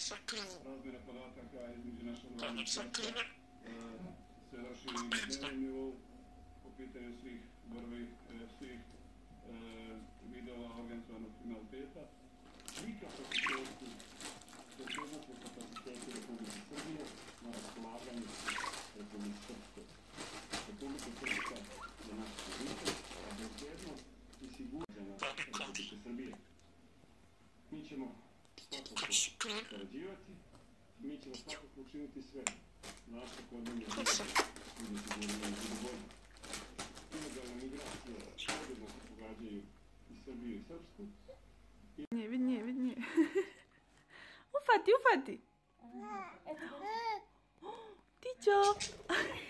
Razmjera podataka između naše vladne se raširi na dnevnom nivou po pitanju svih borbi, svih vidova organizovanog kriminaliteta. Nikako se čestu se poznate kapacitetu Republike Srbije na raspolaganju Republike Srpske. Republike Srpska je naš prioritet, a bezbednost i sigurnost Republike Srbije. Mi ćemo Виднее, виднее, виднее. Уфати, уфати. А, Ты чё?